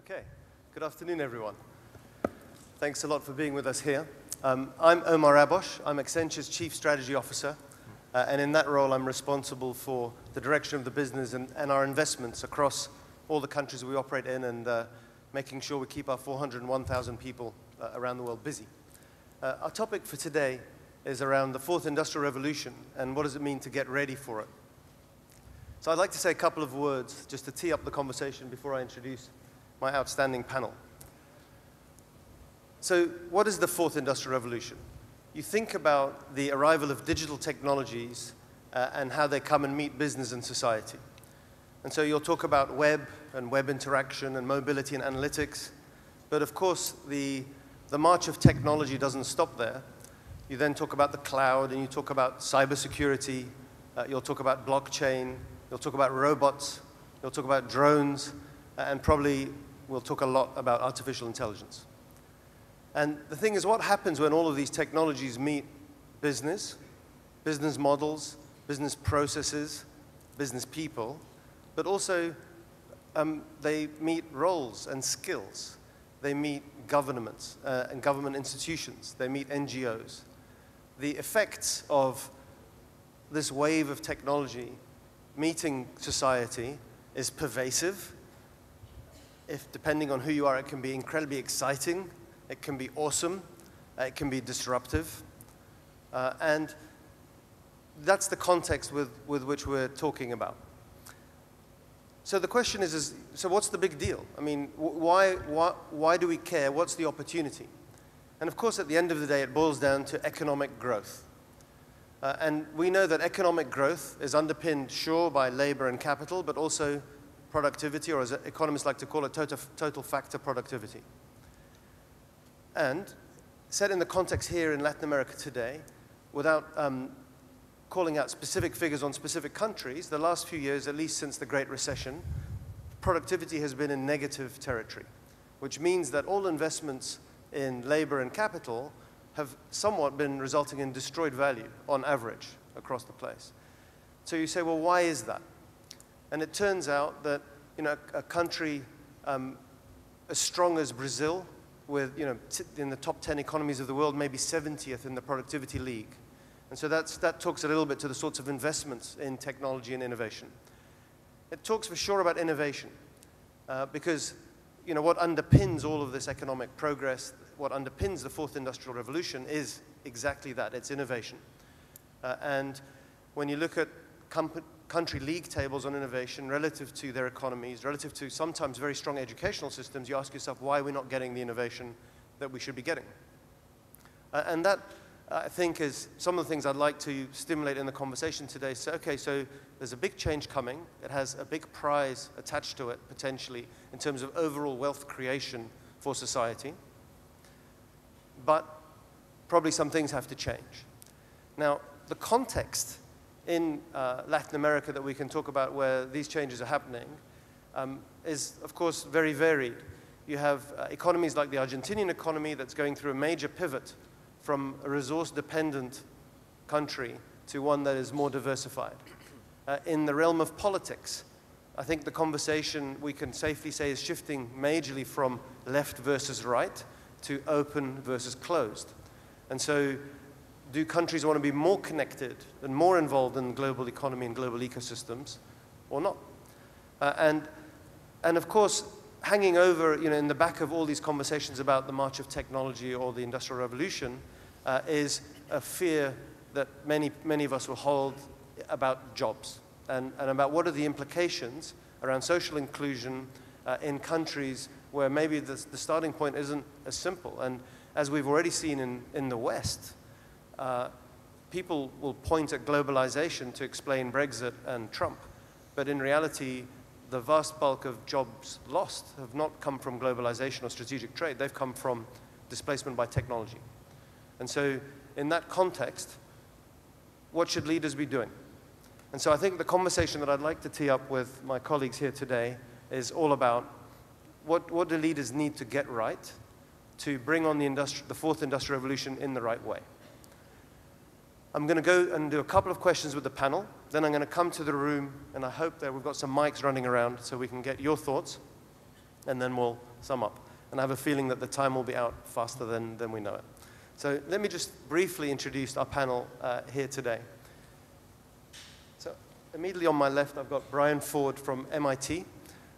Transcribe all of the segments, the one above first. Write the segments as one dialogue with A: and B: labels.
A: Okay, good afternoon, everyone. Thanks a lot for being with us here. Um, I'm Omar Abbosh. I'm Accenture's Chief Strategy Officer, uh, and in that role, I'm responsible for the direction of the business and, and our investments across all the countries we operate in and uh, making sure we keep our 401,000 people uh, around the world busy. Uh, our topic for today is around the fourth industrial revolution and what does it mean to get ready for it. So I'd like to say a couple of words just to tee up the conversation before I introduce my outstanding panel. So what is the fourth industrial revolution? You think about the arrival of digital technologies uh, and how they come and meet business and society. And so you'll talk about web and web interaction and mobility and analytics. But of course, the, the march of technology doesn't stop there. You then talk about the cloud and you talk about cybersecurity. Uh, you'll talk about blockchain. You'll talk about robots. You'll talk about drones. Uh, and probably we'll talk a lot about artificial intelligence. And the thing is, what happens when all of these technologies meet business, business models, business processes, business people, but also um, they meet roles and skills. They meet governments uh, and government institutions. They meet NGOs. The effects of this wave of technology meeting society is pervasive if depending on who you are, it can be incredibly exciting, it can be awesome, uh, it can be disruptive. Uh, and that's the context with, with which we're talking about. So the question is, is so what's the big deal? I mean, why, why, why do we care? What's the opportunity? And of course, at the end of the day, it boils down to economic growth. Uh, and we know that economic growth is underpinned, sure, by labor and capital, but also productivity, or as economists like to call it, total, total factor productivity. And set in the context here in Latin America today, without um, calling out specific figures on specific countries, the last few years, at least since the Great Recession, productivity has been in negative territory, which means that all investments in labor and capital have somewhat been resulting in destroyed value on average across the place. So you say, well, why is that? And it turns out that you know, a country um, as strong as Brazil, with you know, in the top 10 economies of the world, maybe 70th in the productivity league. And so that's, that talks a little bit to the sorts of investments in technology and innovation. It talks for sure about innovation, uh, because you know, what underpins all of this economic progress, what underpins the fourth industrial revolution is exactly that, it's innovation. Uh, and when you look at country league tables on innovation relative to their economies, relative to sometimes very strong educational systems, you ask yourself why we're not getting the innovation that we should be getting. Uh, and that, uh, I think, is some of the things I'd like to stimulate in the conversation today. So, okay, so there's a big change coming. It has a big prize attached to it, potentially, in terms of overall wealth creation for society. But probably some things have to change. Now, the context in uh, Latin America that we can talk about where these changes are happening um, is, of course, very varied. You have uh, economies like the Argentinian economy that's going through a major pivot from a resource-dependent country to one that is more diversified. Uh, in the realm of politics, I think the conversation we can safely say is shifting majorly from left versus right to open versus closed. And so do countries want to be more connected and more involved in the global economy and global ecosystems or not? Uh, and, and of course, hanging over, you know, in the back of all these conversations about the march of technology or the industrial revolution uh, is a fear that many, many of us will hold about jobs and, and about what are the implications around social inclusion uh, in countries where maybe the, the starting point isn't as simple. And as we've already seen in, in the West, uh, people will point at globalization to explain Brexit and Trump, but in reality, the vast bulk of jobs lost have not come from globalization or strategic trade. They've come from displacement by technology. And so, in that context, what should leaders be doing? And so, I think the conversation that I'd like to tee up with my colleagues here today is all about what, what do leaders need to get right to bring on the, the fourth industrial revolution in the right way. I'm going to go and do a couple of questions with the panel. Then I'm going to come to the room, and I hope that we've got some mics running around so we can get your thoughts. And then we'll sum up. And I have a feeling that the time will be out faster than, than we know it. So let me just briefly introduce our panel uh, here today. So immediately on my left, I've got Brian Forde from MIT,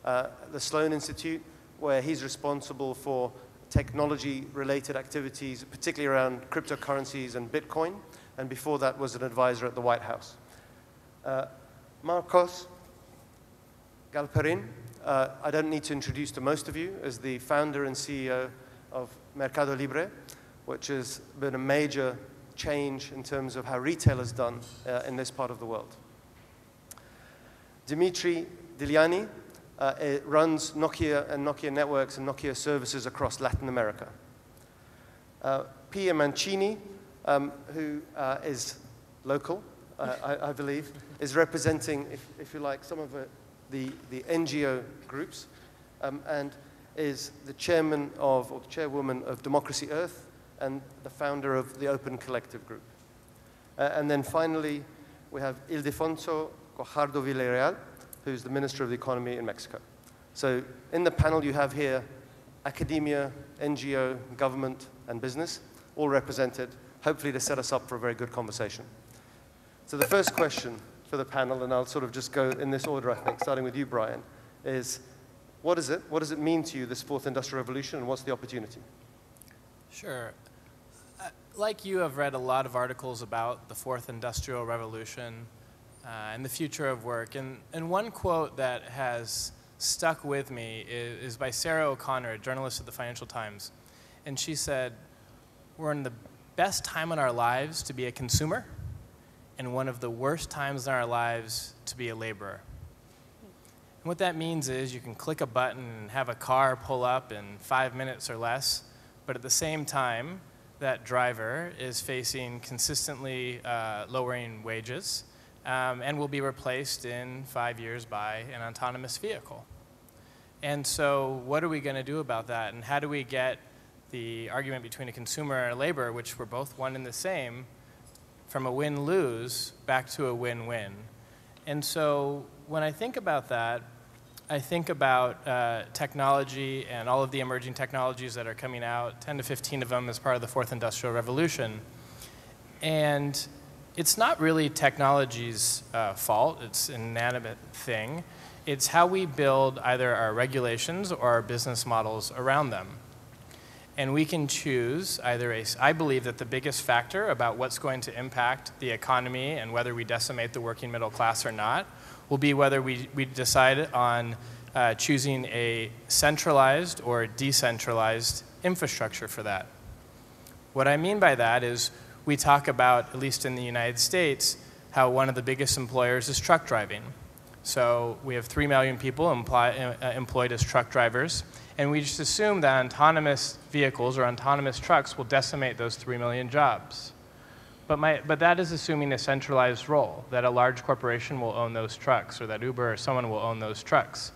A: uh, the Sloan Institute, where he's responsible for technology-related activities, particularly around cryptocurrencies and Bitcoin, and before that was an advisor at the White House. Uh, Marcos Galperin, uh, I don't need to introduce to most of you, as the founder and CEO of Mercado Libre, which has been a major change in terms of how retail is done uh, in this part of the world. Dimitri Diliani uh, runs Nokia and Nokia networks and Nokia services across Latin America. Uh, Pia Mancini, um, who uh, is local, uh, I, I, believe, is representing, if, if you like, some of the the, the NGO groups um, and is the chairman of, or the chairwoman of Democracy Earth and the founder of the Open Collective Group. Uh, and then finally, we have Ildefonso Guajardo Villarreal, who's the Minister of the Economy in Mexico. So in the panel you have here academia, NGO, government, and business, all represented, hopefully to set us up for a very good conversation. So the first question for the panel, and I'll sort of just go in this order, I think, starting with you, Brian, is what is it? What does it mean to you, this fourth industrial revolution, and what's the opportunity?
B: Sure. Uh, like you, I've read a lot of articles about the fourth industrial revolution uh, and the future of work. And, and one quote that has stuck with me is, is by Sarah O'Connor, a journalist at the Financial Times. And she said, We're in the best time in our lives to be a consumer and one of the worst times in our lives to be a laborer. And what that means is you can click a button and have a car pull up in five minutes or less, but at the same time, that driver is facing consistently uh, lowering wages um, and will be replaced in five years by an autonomous vehicle. And so, what are we going to do about that? And how do we get the argument between a consumer and a laborer, which were both one and the same, from a win lose back to a win win. And so when I think about that, I think about uh, technology and all of the emerging technologies that are coming out, 10 to 15 of them as part of the fourth industrial revolution. And it's not really technology's uh, fault, it's an inanimate thing. It's how we build either our regulations or our business models around them and we can choose either a, I believe that the biggest factor about what's going to impact the economy and whether we decimate the working middle class or not will be whether we, we decide on uh, choosing a centralized or decentralized infrastructure for that. What I mean by that is we talk about, at least in the United States, how one of the biggest employers is truck driving. So we have 3 million people employ, uh, employed as truck drivers and we just assume that autonomous vehicles or autonomous trucks will decimate those 3 million jobs. But, my, but that is assuming a centralized role, that a large corporation will own those trucks, or that Uber or someone will own those trucks.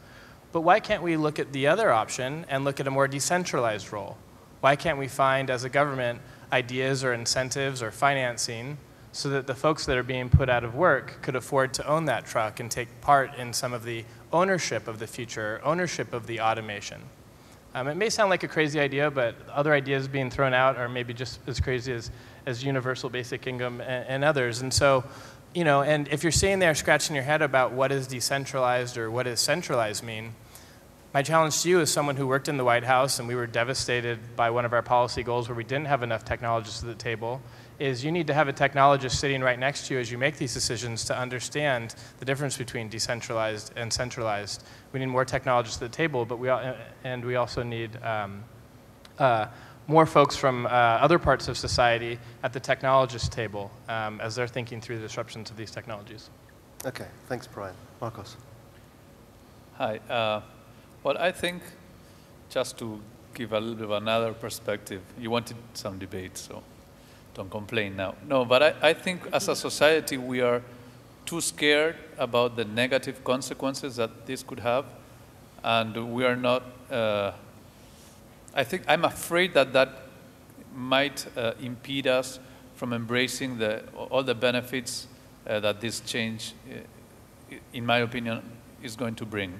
B: But why can't we look at the other option and look at a more decentralized role? Why can't we find, as a government, ideas or incentives or financing so that the folks that are being put out of work could afford to own that truck and take part in some of the ownership of the future, ownership of the automation? Um, it may sound like a crazy idea, but other ideas being thrown out are maybe just as crazy as, as universal basic income and, and others. And so, you know, and if you're sitting there scratching your head about what is decentralized or what does centralized mean, my challenge to you as someone who worked in the White House and we were devastated by one of our policy goals where we didn't have enough technologists at the table is you need to have a technologist sitting right next to you as you make these decisions to understand the difference between decentralized and centralized. We need more technologists at the table, but we and we also need um, uh, more folks from uh, other parts of society at the technologist table um, as they're thinking through the disruptions of these technologies.
A: Okay, thanks, Brian. Marcos.
C: Hi. Uh, well, I think just to give a little bit of another perspective, you wanted some debate, so don't complain now. No, but I, I think as a society we are too scared about the negative consequences that this could have, and we are not. Uh, I think I'm afraid that that might uh, impede us from embracing the, all the benefits uh, that this change, uh, in my opinion, is going to bring.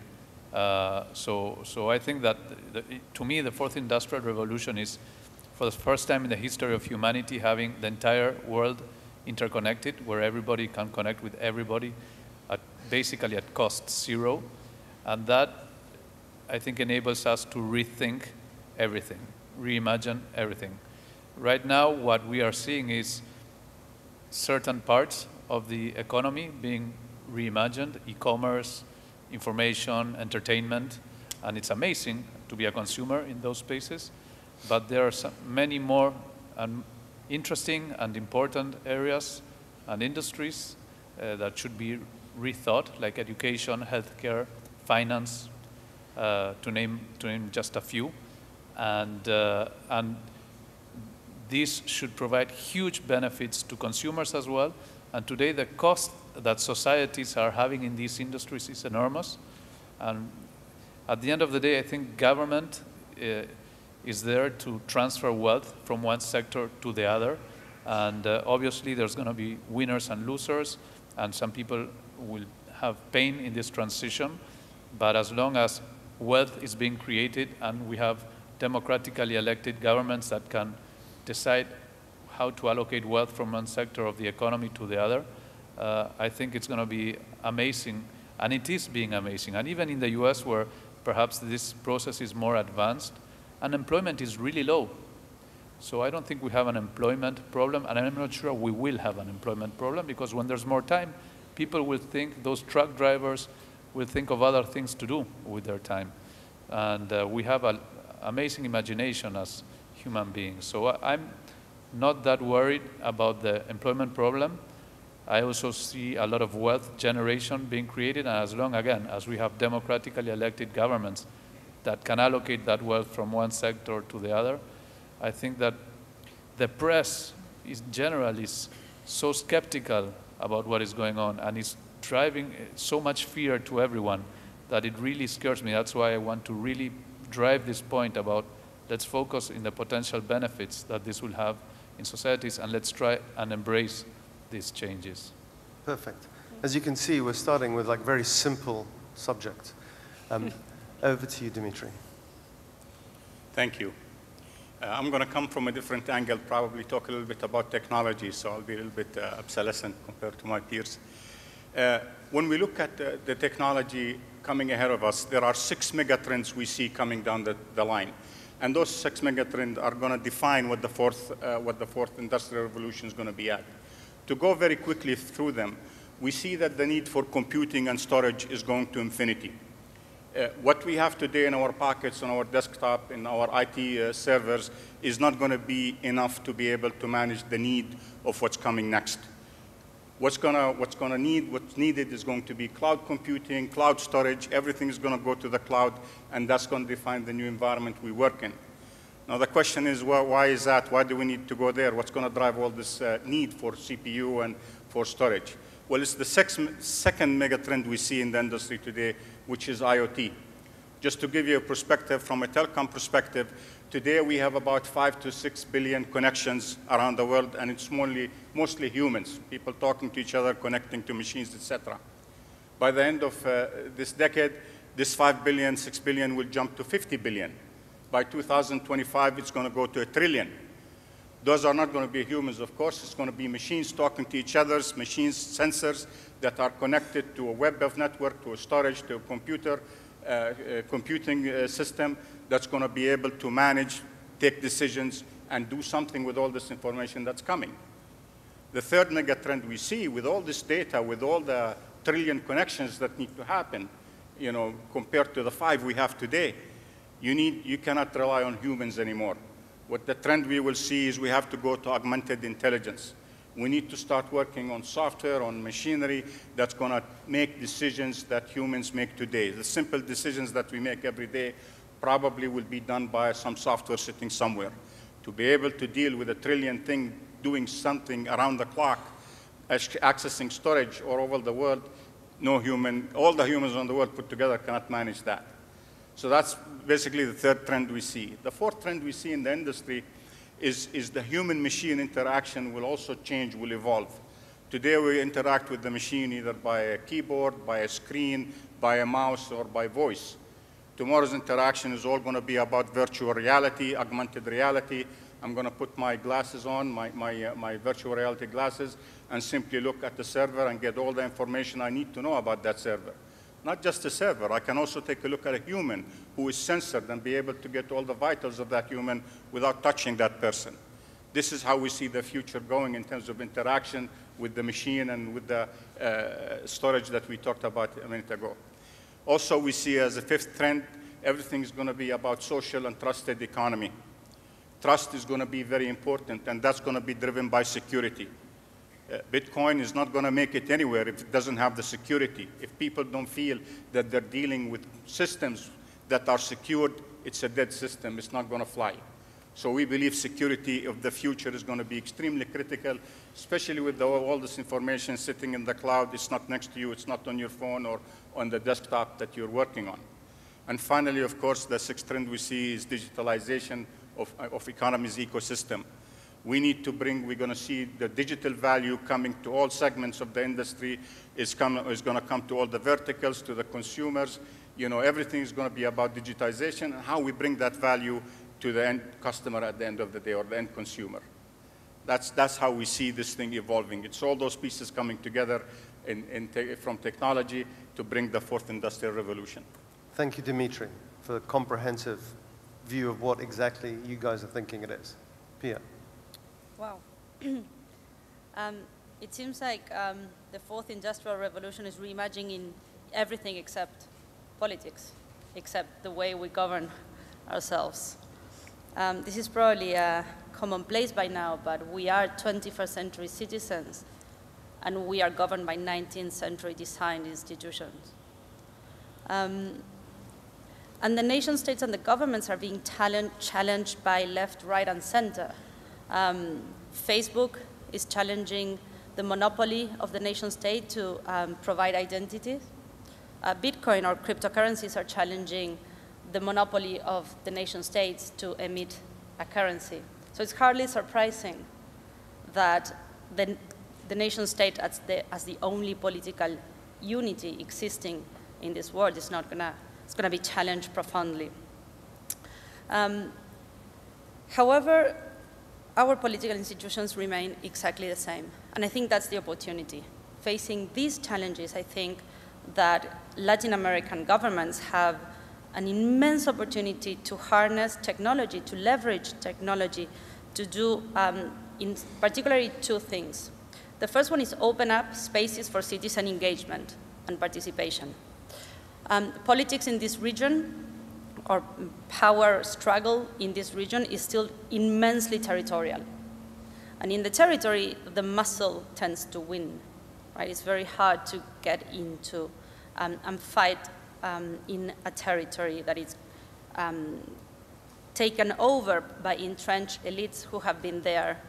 C: Uh, so, so I think that the, to me, the fourth industrial revolution is for the first time in the history of humanity having the entire world interconnected, where everybody can connect with everybody, at basically at cost zero, and that I think enables us to rethink everything, reimagine everything. Right now, what we are seeing is certain parts of the economy being reimagined, e-commerce, information, entertainment, and it's amazing to be a consumer in those spaces. But there are some, many more and interesting and important areas and industries uh, that should be rethought, like education, healthcare, finance, uh, to name to name just a few, and uh, and these should provide huge benefits to consumers as well. And today, the cost that societies are having in these industries is enormous. And at the end of the day, I think government uh, is there to transfer wealth from one sector to the other. And uh, obviously, there's going to be winners and losers, and some people will have pain in this transition. But as long as wealth is being created and we have democratically elected governments that can decide how to allocate wealth from one sector of the economy to the other, uh, I think it's going to be amazing, and it is being amazing. And even in the US, where perhaps this process is more advanced, unemployment is really low. So I don't think we have an employment problem, and I'm not sure we will have an employment problem because when there's more time, people will think, those truck drivers will think of other things to do with their time. And uh, we have an amazing imagination as human beings. So I'm not that worried about the employment problem. I also see a lot of wealth generation being created, and as long, again, as we have democratically elected governments that can allocate that wealth from one sector to the other, I think that the press is generally so skeptical about what is going on and is driving so much fear to everyone that it really scares me. That's why I want to really drive this point about let's focus in the potential benefits that this will have in societies and let's try and embrace these changes.
A: Perfect. As you can see, we're starting with like very simple subject. Um, over to you, Dimitri.
D: Thank you. Uh, I'm going to come from a different angle, probably talk a little bit about technology, so I'll be a little bit uh, obsolescent compared to my peers. Uh, when we look at uh, the technology coming ahead of us, there are six megatrends we see coming down the, the line. And those six megatrends are going to define what the, fourth, uh, what the fourth industrial revolution is going to be at. To go very quickly through them, we see that the need for computing and storage is going to infinity. Uh, what we have today in our pockets, on our desktop, in our IT uh, servers, is not going to be enough to be able to manage the need of what's coming next. What's going to what's to need what's needed is going to be cloud computing, cloud storage. Everything is going to go to the cloud, and that's going to define the new environment we work in. Now the question is, well, why is that? Why do we need to go there? What's going to drive all this uh, need for CPU and for storage? Well, it's the second megatrend we see in the industry today, which is IoT. Just to give you a perspective, from a telecom perspective, today we have about five to six billion connections around the world, and it's mostly, mostly humans, people talking to each other, connecting to machines, etc. By the end of uh, this decade, this 5 billion, 6 billion will jump to 50 billion. By 2025, it's going to go to a trillion. Those are not going to be humans, of course. It's going to be machines talking to each other, machines, sensors that are connected to a web of network, to a storage, to a computer, uh, uh, computing uh, system that's going to be able to manage, take decisions, and do something with all this information that's coming. The third megatrend we see with all this data, with all the trillion connections that need to happen, you know, compared to the five we have today, you, need, you cannot rely on humans anymore. What the trend we will see is we have to go to augmented intelligence. We need to start working on software, on machinery that's going to make decisions that humans make today. The simple decisions that we make every day probably will be done by some software sitting somewhere. To be able to deal with a trillion thing doing something around the clock, accessing storage all over the world, no human, all the humans on the world put together cannot manage that. So that's basically the third trend we see. The fourth trend we see in the industry is, is the human-machine interaction will also change, will evolve. Today we interact with the machine either by a keyboard, by a screen, by a mouse, or by voice. Tomorrow's interaction is all going to be about virtual reality, augmented reality. I'm going to put my glasses on, my, my, uh, my virtual reality glasses, and simply look at the server and get all the information I need to know about that server. Not just the server, I can also take a look at a human who is censored and be able to get all the vitals of that human without touching that person. This is how we see the future going in terms of interaction with the machine and with the uh, storage that we talked about a minute ago. Also, we see as a fifth trend, everything is going to be about social and trusted economy. Trust is going to be very important, and that's going to be driven by security. Uh, Bitcoin is not going to make it anywhere if it doesn't have the security. If people don't feel that they're dealing with systems that are secured, it's a dead system. It's not going to fly. So we believe security of the future is going to be extremely critical, especially with the, all this information sitting in the cloud. It's not next to you. It's not on your phone or on the desktop that you're working on. And finally, of course, the sixth trend we see is digitalization of, of economy's ecosystem. We need to bring, we're going to see the digital value coming to all segments of the industry, is, come, is going to come to all the verticals, to the consumers. You know, everything is going to be about digitization and how we bring that value to the end customer at the end of the day or the end consumer. That's, that's how we see this thing evolving. It's all those pieces coming together in, in te from technology to bring the fourth industrial revolution.
A: Thank you, Dimitri, for the comprehensive view of what exactly you guys are thinking it is. Pia.
E: Wow. um, it seems like um, the fourth industrial revolution is reimagining everything except politics, except the way we govern ourselves. Um, this is probably a commonplace by now, but we are 21st century citizens, and we are governed by 19th century designed institutions. Um, and the nation states and the governments are being challenged by left, right, and center. Um, Facebook is challenging the monopoly of the nation state to um, provide identity. Uh, Bitcoin or cryptocurrencies are challenging the monopoly of the nation states to emit a currency. So it's hardly surprising that the, the nation state as the, as the only political unity existing in this world is not gonna, it's gonna be challenged profoundly. Um, however, our political institutions remain exactly the same. And I think that's the opportunity. Facing these challenges, I think that Latin American governments have an immense opportunity to harness technology, to leverage technology, to do um, in particularly two things. The first one is open up spaces for citizen engagement and participation. Um, politics in this region or power struggle in this region is still immensely territorial. And in the territory, the muscle tends to win. Right? It's very hard to get into um, and fight um, in a territory that is um, taken over by entrenched elites who have been there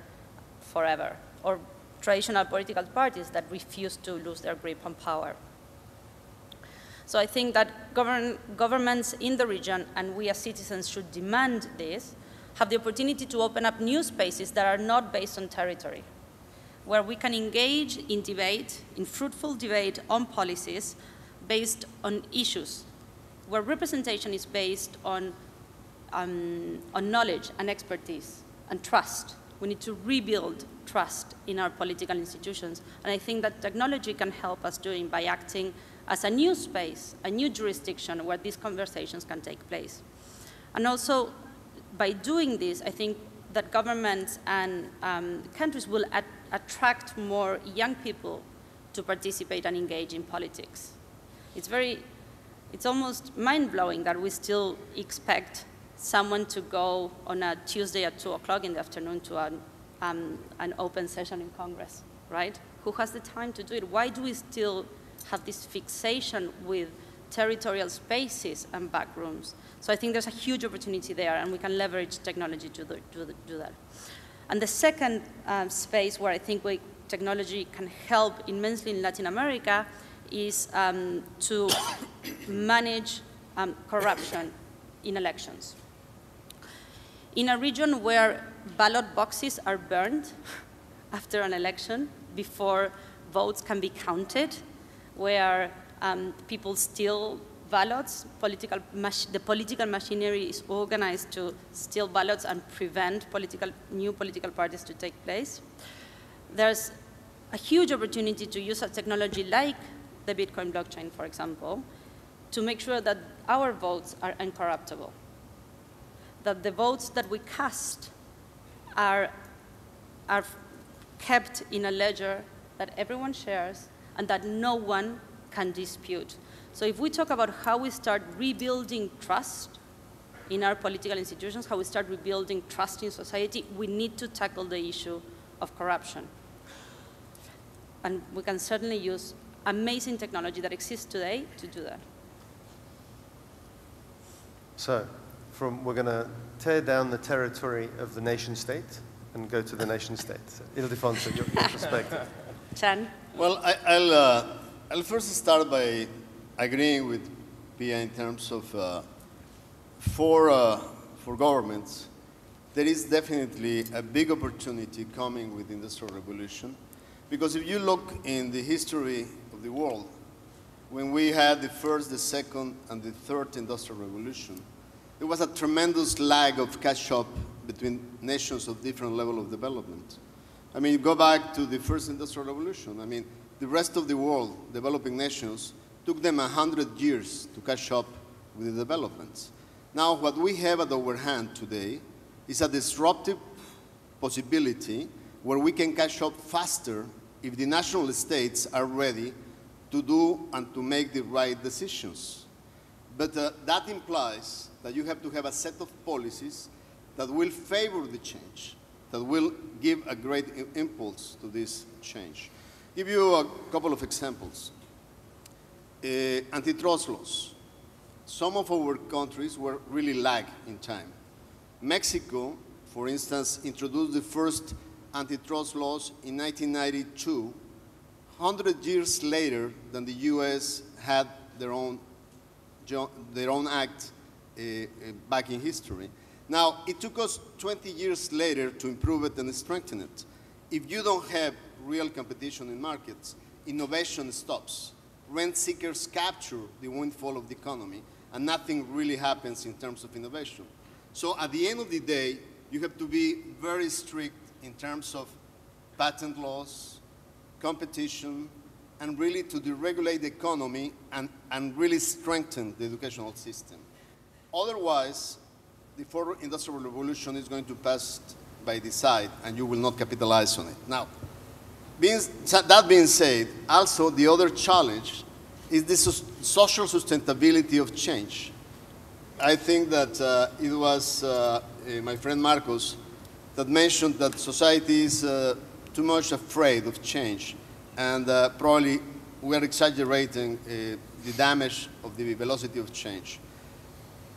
E: forever, or traditional political parties that refuse to lose their grip on power. So I think that govern governments in the region, and we as citizens should demand this, have the opportunity to open up new spaces that are not based on territory, where we can engage in debate, in fruitful debate on policies based on issues, where representation is based on, um, on knowledge and expertise and trust. We need to rebuild trust in our political institutions. And I think that technology can help us doing by acting as a new space, a new jurisdiction where these conversations can take place. And also, by doing this, I think that governments and um, countries will at attract more young people to participate and engage in politics. It's very, it's almost mind-blowing that we still expect someone to go on a Tuesday at 2 o'clock in the afternoon to an, um, an open session in Congress, right? Who has the time to do it? Why do we still have this fixation with territorial spaces and backrooms. So I think there's a huge opportunity there, and we can leverage technology to, the, to do that. And the second um, space where I think we, technology can help immensely in Latin America is um, to manage um, corruption in elections. In a region where ballot boxes are burned after an election before votes can be counted, where um, people steal ballots, political the political machinery is organized to steal ballots and prevent political, new political parties to take place. There's a huge opportunity to use a technology like the Bitcoin blockchain, for example, to make sure that our votes are incorruptible, that the votes that we cast are, are kept in a ledger that everyone shares and that no one can dispute. So if we talk about how we start rebuilding trust in our political institutions, how we start rebuilding trust in society, we need to tackle the issue of corruption. And we can certainly use amazing technology that exists today to do that.
A: So, from, we're going to tear down the territory of the nation state and go to the nation state. Ildefonso, your, your perspective.
E: Chan?
F: Well, I, will uh, I'll first start by agreeing with Pia in terms of uh, for, uh, for governments, there is definitely a big opportunity coming with industrial revolution. Because if you look in the history of the world, when we had the first, the second, and the third industrial revolution, there was a tremendous lag of catch up between nations of different level of development. I mean, go back to the first industrial revolution. I mean, the rest of the world, developing nations, took them 100 years to catch up with the developments. Now, what we have at our hand today is a disruptive possibility where we can catch up faster if the national states are ready to do and to make the right decisions. But uh, that implies that you have to have a set of policies that will favor the change, that will give a great impulse to this change. Give you a couple of examples. Uh, antitrust laws. Some of our countries were really lag in time. Mexico, for instance, introduced the first antitrust laws in 1992, 100 years later than the US had their own, their own act uh, uh, back in history. Now, it took us 20 years later to improve it and strengthen it. If you don't have real competition in markets, innovation stops. Rent seekers capture the windfall of the economy, and nothing really happens in terms of innovation. So at the end of the day, you have to be very strict in terms of patent laws, competition, and really to deregulate the economy and, and really strengthen the educational system. Otherwise, the fourth industrial revolution is going to pass by the side and you will not capitalize on it. Now, being, that being said, also the other challenge is the social sustainability of change. I think that uh, it was uh, uh, my friend Marcos that mentioned that society is uh, too much afraid of change and uh, probably we are exaggerating uh, the damage of the velocity of change.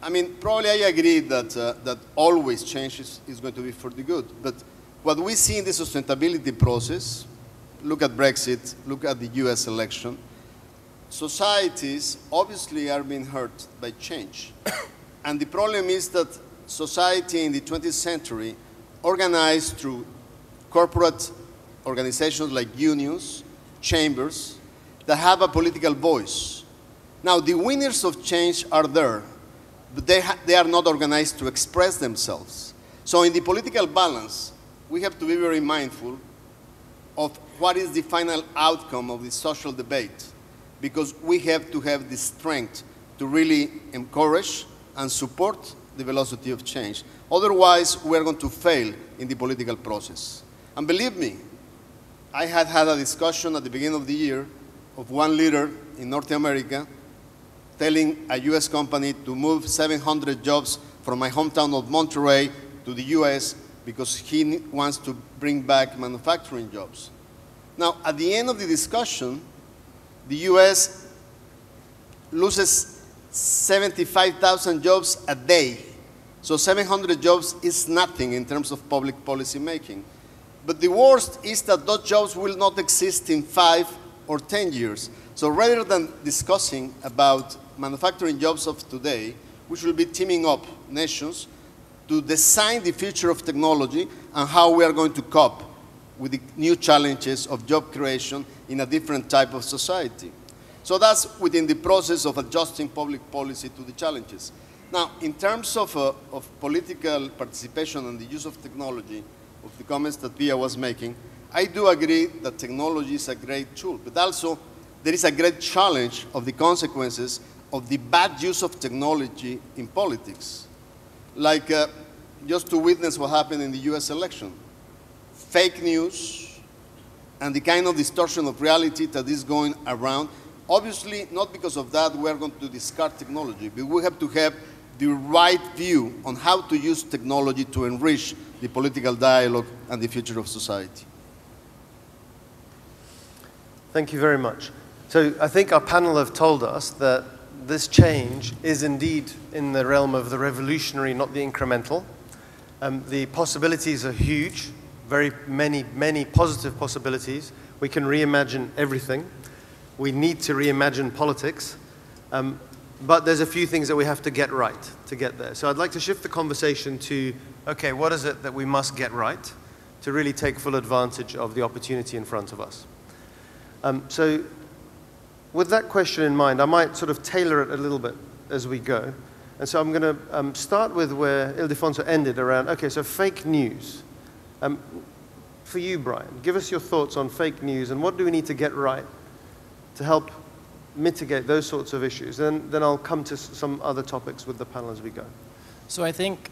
F: I mean, probably I agree that, uh, that always change is, is, going to be for the good. But what we see in the sustainability process, look at Brexit, look at the US election, societies obviously are being hurt by change. and the problem is that society in the 20th century, organized through corporate organizations like unions, chambers, that have a political voice. Now, the winners of change are there, but they, they are not organized to express themselves. So in the political balance, we have to be very mindful of what is the final outcome of the social debate, because we have to have the strength to really encourage and support the velocity of change. Otherwise, we are going to fail in the political process. And believe me, I had had a discussion at the beginning of the year of one leader in North America telling a US company to move 700 jobs from my hometown of Monterrey to the US because he wants to bring back manufacturing jobs. Now, at the end of the discussion, the US loses 75,000 jobs a day. So 700 jobs is nothing in terms of public policy making. But the worst is that those jobs will not exist in five or 10 years. So rather than discussing about manufacturing jobs of today, we should be teaming up nations to design the future of technology and how we are going to cope with the new challenges of job creation in a different type of society. So that's within the process of adjusting public policy to the challenges. Now, in terms of, uh, of political participation and the use of technology, of the comments that Pia was making, I do agree that technology is a great tool, but also there is a great challenge of the consequences of the bad use of technology in politics. Like uh, just to witness what happened in the US election. Fake news and the kind of distortion of reality that is going around. Obviously, not because of that we are going to discard technology, but we have to have the right view on how to use technology to enrich the political dialogue and the future of society.
A: Thank you very much. So I think our panel have told us that this change is indeed in the realm of the revolutionary, not the incremental. Um, the possibilities are huge, very many, many positive possibilities. We can reimagine everything. We need to reimagine politics. Um, but there's a few things that we have to get right to get there. So I'd like to shift the conversation to okay, what is it that we must get right to really take full advantage of the opportunity in front of us? Um, so, with that question in mind, I might sort of tailor it a little bit as we go. And so I'm going to um, start with where Ildefonso ended around, okay, so fake news. Um, for you, Brian, give us your thoughts on fake news and what do we need to get right to help mitigate those sorts of issues. Then, then I'll come to some other topics with the panel as we go.
B: So I think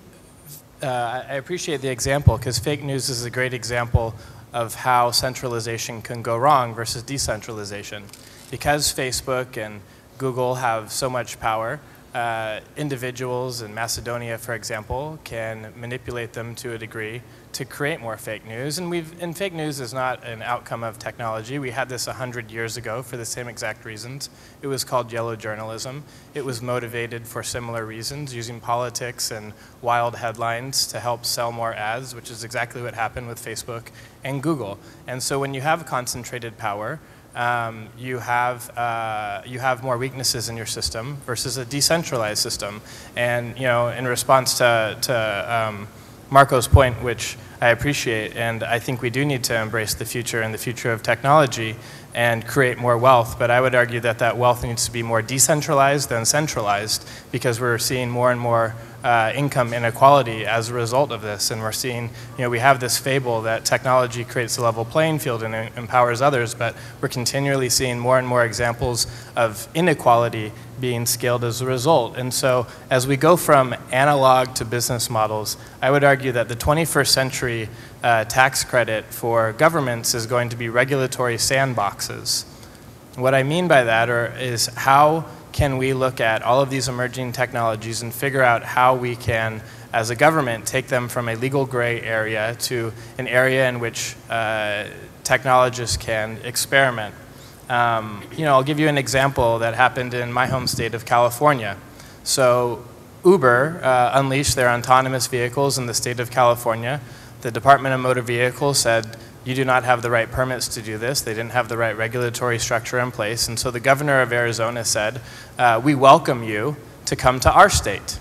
B: uh, I appreciate the example because fake news is a great example of how centralization can go wrong versus decentralization. Because Facebook and Google have so much power, uh, individuals in Macedonia, for example, can manipulate them to a degree to create more fake news. And we've, and fake news is not an outcome of technology. We had this 100 years ago for the same exact reasons. It was called yellow journalism. It was motivated for similar reasons, using politics and wild headlines to help sell more ads, which is exactly what happened with Facebook and Google. And so when you have concentrated power, um, you have uh, you have more weaknesses in your system versus a decentralized system. And you know, in response to to um, Marcos' point, which I appreciate, and I think we do need to embrace the future and the future of technology and create more wealth. But I would argue that that wealth needs to be more decentralized than centralized because we're seeing more and more uh, income inequality as a result of this. And we're seeing, you know, we have this fable that technology creates a level playing field and empowers others, but we're continually seeing more and more examples of inequality being scaled as a result. And so as we go from analog to business models, I would argue that the 21st century uh, tax credit for governments is going to be regulatory sandboxes. What I mean by that are, is how can we look at all of these emerging technologies and figure out how we can, as a government, take them from a legal gray area to an area in which uh, technologists can experiment. Um, you know, I'll give you an example that happened in my home state of California. So Uber uh, unleashed their autonomous vehicles in the state of California. The Department of Motor Vehicles said, you do not have the right permits to do this. They didn't have the right regulatory structure in place. And so the governor of Arizona said, uh, we welcome you to come to our state.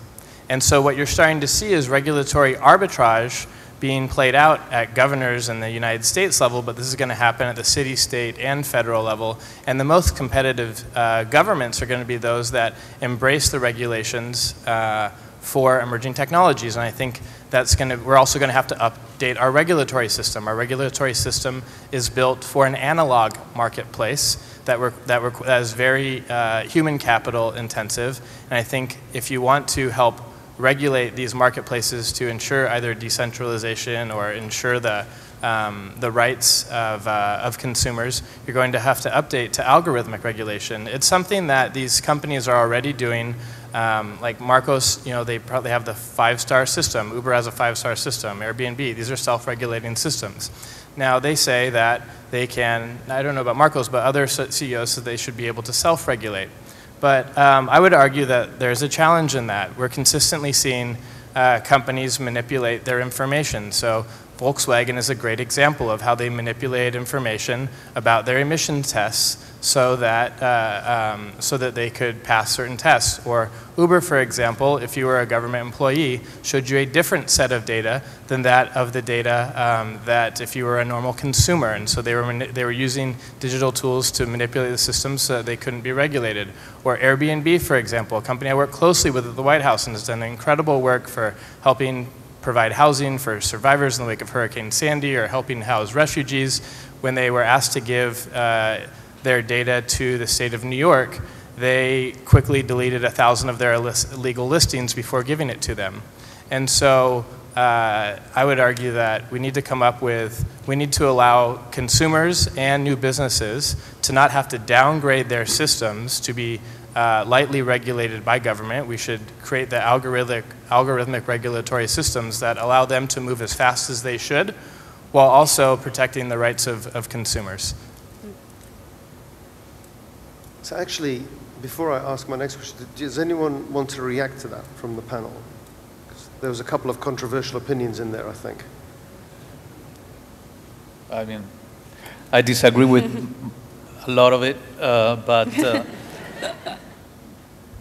B: And so what you're starting to see is regulatory arbitrage being played out at governors in the United States level, but this is going to happen at the city, state, and federal level. And the most competitive uh, governments are going to be those that embrace the regulations uh, for emerging technologies. And I think that's going to, we're also going to have to update our regulatory system. Our regulatory system is built for an analog marketplace that, we're, that, we're, that is very uh, human capital intensive. And I think if you want to help regulate these marketplaces to ensure either decentralization or ensure the, um, the rights of, uh, of consumers, you're going to have to update to algorithmic regulation. It's something that these companies are already doing um, like Marcos, you know, they probably have the five-star system. Uber has a five-star system. Airbnb, these are self-regulating systems. Now they say that they can, I don't know about Marcos, but other CEOs they should be able to self-regulate. But um, I would argue that there's a challenge in that. We're consistently seeing uh, companies manipulate their information. So Volkswagen is a great example of how they manipulate information about their emission tests so that, uh, um, so that they could pass certain tests. Or Uber, for example, if you were a government employee, showed you a different set of data than that of the data um, that if you were a normal consumer. And so they were, they were using digital tools to manipulate the system so that they couldn't be regulated. Or Airbnb, for example, a company I work closely with at the White House and has done incredible work for helping provide housing for survivors in the wake of Hurricane Sandy or helping house refugees. When they were asked to give uh, their data to the state of New York, they quickly deleted a thousand of their list legal listings before giving it to them. And so uh, I would argue that we need to come up with, we need to allow consumers and new businesses to not have to downgrade their systems to be uh, lightly regulated by government. We should create the algorithmic, algorithmic regulatory systems that allow them to move as fast as they should while also protecting the rights of, of consumers.
A: So actually, before I ask my next question, does anyone want to react to that from the panel? There was a couple of controversial opinions in there, I think.
C: I mean, I disagree with a lot of it, uh, but, uh,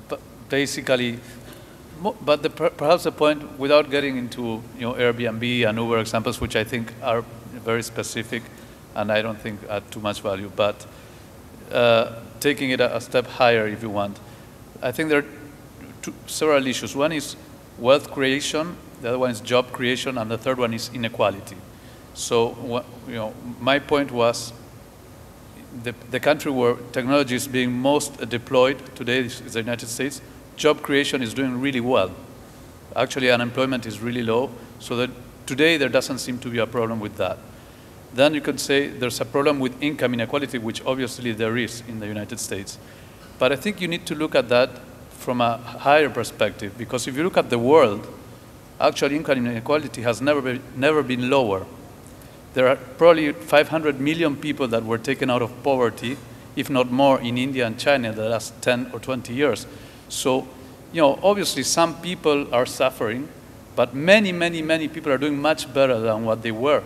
C: but basically, but the, perhaps the point, without getting into you know Airbnb and Uber examples, which I think are very specific, and I don't think add too much value, but uh, taking it a, a step higher, if you want, I think there are two, several issues. One is wealth creation, the other one is job creation, and the third one is inequality. So, you know, my point was the, the country where technology is being most deployed today is the United States. Job creation is doing really well. Actually, unemployment is really low, so that today there doesn't seem to be a problem with that. Then you could say there's a problem with income inequality, which obviously there is in the United States. But I think you need to look at that from a higher perspective, because if you look at the world, actually income inequality has never been, never been lower. There are probably 500 million people that were taken out of poverty, if not more, in India and China in the last 10 or 20 years. So, you know, obviously some people are suffering, but many, many, many people are doing much better than what they were.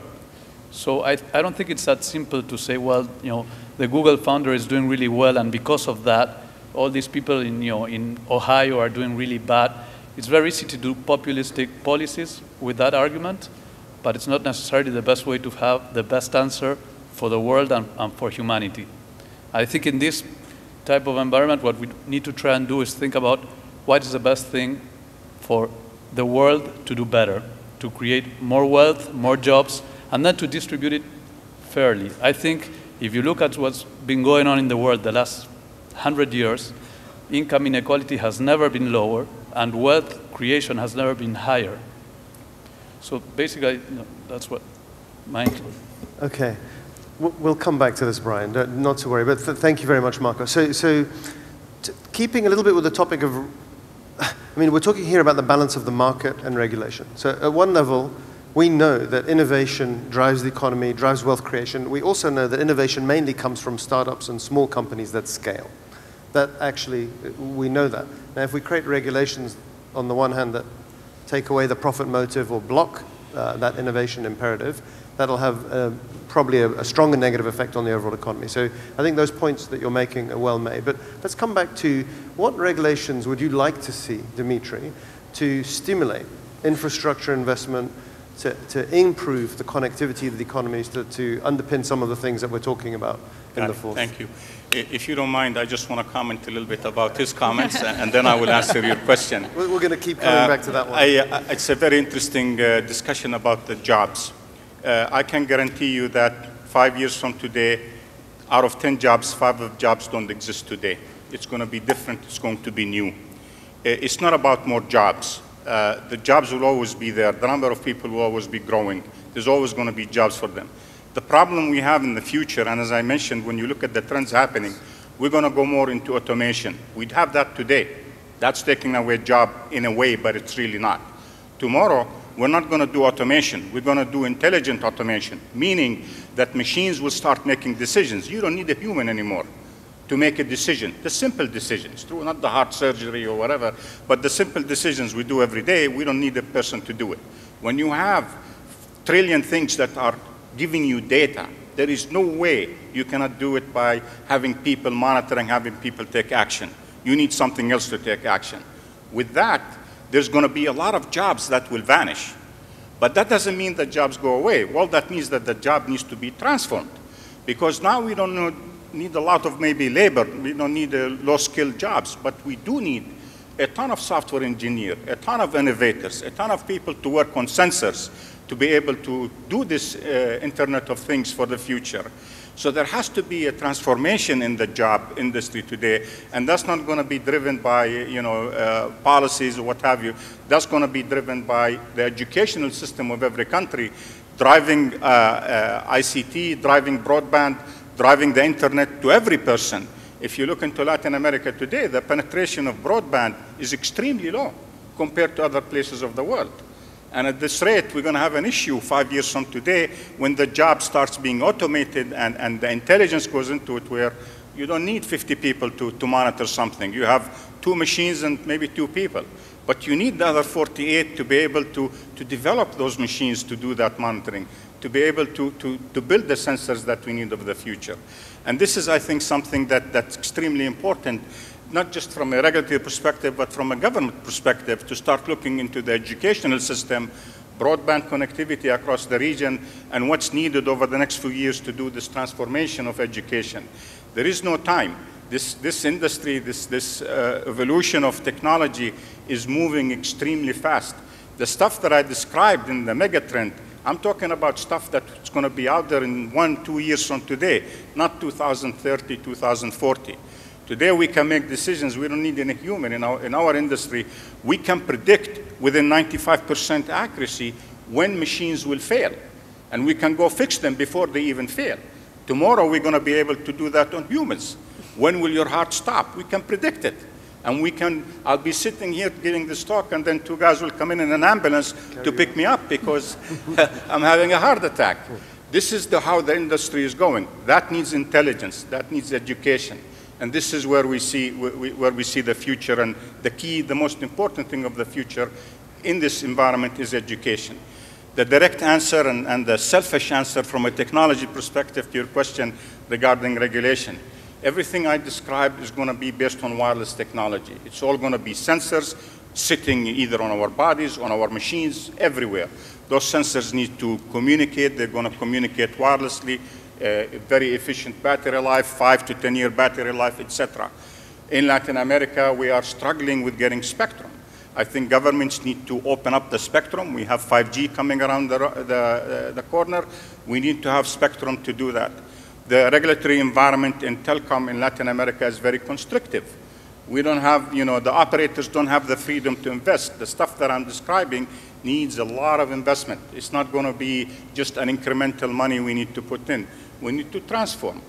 C: So I, I don't think it's that simple to say, well, you know, the Google founder is doing really well, and because of that, all these people in, you know, in Ohio are doing really bad. It's very easy to do populistic policies with that argument, but it's not necessarily the best way to have the best answer for the world and, and for humanity. I think in this type of environment, what we need to try and do is think about what is the best thing for the world to do better, to create more wealth, more jobs, and then to distribute it fairly. I think if you look at what's been going on in the world the last hundred years, income inequality has never been lower, and wealth creation has never been higher. So basically, you know, that's what my
A: Okay. We'll come back to this, Brian. Not to worry. But th- thank you very much, Marco. So, so keeping a little bit with the topic of, I mean, we're talking here about the balance of the market and regulation. So, at one level, we know that innovation drives the economy, drives wealth creation. We also know that innovation mainly comes from startups and small companies that scale. That actually, we know that. Now, if we create regulations on the one hand that take away the profit motive or block uh, that innovation imperative, that'll have uh, probably a, a stronger negative effect on the overall economy. So I think those points that you're making are well made. But let's come back to what regulations would you like to see, Dimitri, to stimulate infrastructure investment, to, to improve the connectivity of the economies, to, to underpin some of the things that we're talking about in
D: Got
A: the
D: it.
A: fourth?
D: Thank you. If you don't mind, I just want to comment a little bit about his comments, and then I will answer your question.
A: We're, going to keep coming
D: Uh,
A: back to that one.
D: I, uh, it's a very interesting uh, discussion about the jobs. Uh, I can guarantee you that five years from today, out of 10 jobs, five of jobs don't exist today. It's going to be different. It's going to be new. Uh, It's not about more jobs. Uh, the jobs will always be there. The number of people will always be growing. There's always going to be jobs for them. The problem we have in the future, and as I mentioned, when you look at the trends happening, we're going to go more into automation. We'd have that today. That's taking away job in a way, but it's really not. Tomorrow, we're not going to do automation. We're going to do intelligent automation, meaning that machines will start making decisions. You don't need a human anymore to make a decision. The simple decisions, true, not the heart surgery or whatever, but the simple decisions we do every day, we don't need a person to do it. When you have trillion things that are giving you data. There is no way you cannot do it by having people monitoring, having people take action. You need something else to take action. With that, there's going to be a lot of jobs that will vanish. But that doesn't mean that jobs go away. Well, that means that the job needs to be transformed. Because now we don't need a lot of maybe labor, we don't need uh, low-skilled jobs, but we do need a ton of software engineers, a ton of innovators, a ton of people to work on sensors to be able to do this uh, Internet of Things for the future. So there has to be a transformation in the job industry today, and that's not going to be driven by you know uh, policies or what have you. That's going to be driven by the educational system of every country, driving uh, uh, ICT, driving broadband, driving the internet to every person. If you look into Latin America today, the penetration of broadband is extremely low compared to other places of the world. And at this rate, we're going to have an issue five years from today when the job starts being automated and, and the intelligence goes into it where you don't need 50 people to, to monitor something. You have two machines and maybe two people. But you need the other 48 to be able to, to develop those machines to do that monitoring, to be able to, to, to build the sensors that we need of the future. And this is, I think, something that, that's extremely important not just from a regulatory perspective, but from a government perspective, to start looking into the educational system, broadband connectivity across the region, and what's needed over the next few years to do this transformation of education. There is no time. This, this industry, this, this uh, evolution of technology is moving extremely fast. The stuff that I described in the megatrend, I'm talking about stuff that's going to be out there in one, two years from today, not 2030, 2040. Today we can make decisions. We don't need any human in our, in our industry. We can predict within 95% accuracy when machines will fail. And we can go fix them before they even fail. Tomorrow we're going to be able to do that on humans. When will your heart stop? We can predict it. And we can, I'll be sitting here giving this talk and then two guys will come in in an ambulance Carry to pick on. me up because I'm having a heart attack. This is the, how the industry is going. That needs intelligence. That needs education. And this is where we see, where we see the future. And the key, the most important thing of the future in this environment is education. The direct answer and, and the selfish answer from a technology perspective to your question regarding regulation. Everything I described is going to be based on wireless technology. It's all going to be sensors sitting either on our bodies, on our machines, everywhere. Those sensors need to communicate. They're going to communicate wirelessly very efficient battery life, five to 10 year battery life, etc. In Latin America, we are struggling with getting spectrum. I think governments need to open up the spectrum. We have 5G coming around the, the, uh, the corner. We need to have spectrum to do that. The regulatory environment in telecom in Latin America is very constrictive. We don't have, you know, the operators don't have the freedom to invest. The stuff that I'm describing needs a lot of investment. It's not going to be just an incremental money we need to put in. We need to transform.